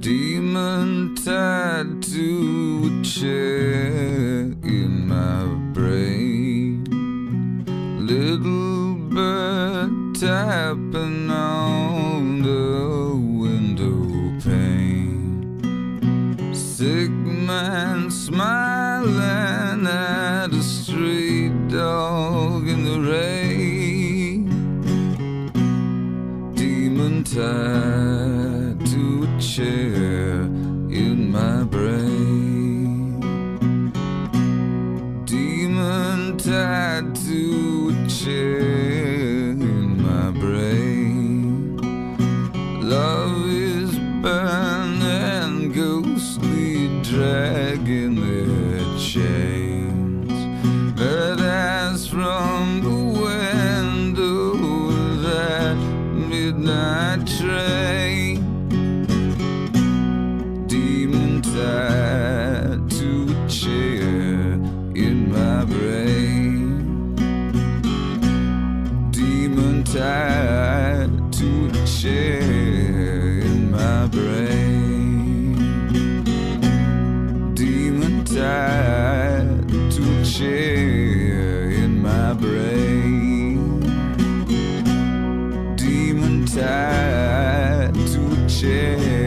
Demon tied to a chair in my brain. Little bird tapping on the window pane. Sick man smiling at a street dog in the rain. Demon tied chair in my brain. Demon tied to a chair in my brain. Love is burning, ghostly dragging tied to a chair in my brain. Demon tied to a chair in my brain. Demon tied to a chair.